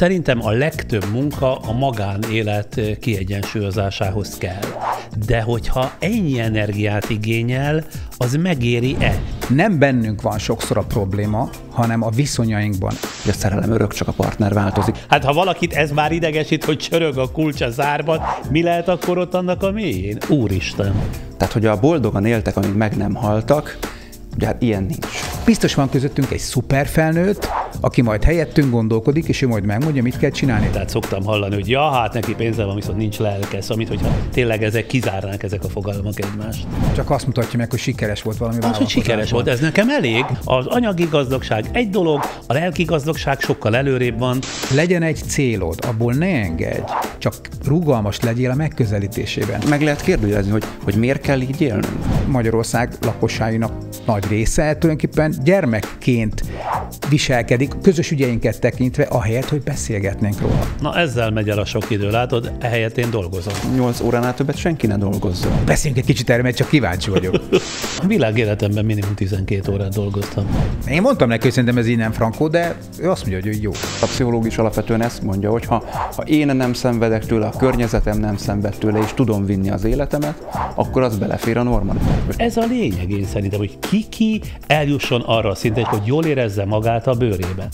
Szerintem a legtöbb munka a magánélet kiegyensúlyozásához kell. De hogyha ennyi energiát igényel, az megéri-e? Nem bennünk van sokszor a probléma, hanem a viszonyainkban. A szerelem örök, csak a partner változik. Hát ha valakit ez már idegesít, hogy csörög a kulcs a zárban, mi lehet akkor ott annak a mélyén? Úristen! Tehát, hogy a boldogan éltek, amíg meg nem haltak, ugye hát ilyen nincs. Biztos van közöttünk egy szuperfelnőtt, aki majd helyettünk gondolkodik, és ő majd megmondja, mit kell csinálni. Tehát szoktam hallani, hogy ja, hát neki pénze van, viszont nincs lelke, szóval, hogyha tényleg ezek kizárnák ezek a fogalmak egymást. Csak azt mutatja meg, hogy sikeres volt valami Az, hogy sikeres volt, ez nekem elég. Az anyagi gazdagság egy dolog, a lelki gazdagság sokkal előrébb van. Legyen egy célod, abból ne engedj, csak rugalmas legyél a megközelítésében. Meg lehet kérdőjelezni, hogy, hogy miért kell így élnünk. Magyarország lakosságinak nagy része tulajdonképpen gyermekként viselkedik, közös ügyeinket tekintve, ahelyett, hogy beszélgetnénk róla. Na ezzel megy el a sok idő, látod, ehelyett én dolgozom. 8 óránál többet senki ne dolgozzon. Beszéljünk egy kicsit erről, mert csak kíváncsi vagyok. A világ életemben minimum 12 órát dolgoztam. Én mondtam neki, hogy szerintem ez így nem frankó, de ő azt mondja, hogy jó. A pszichológus alapvetően ezt mondja, hogy ha, ha én nem szenvedek tőle, a környezetem nem szenved tőle, és tudom vinni az életemet, akkor az belefér a normalitásba. Ez a lényeg én szerintem, hogy ki-ki eljusson arra a szinten, hogy jól érezze magát reagálta a bőrébe.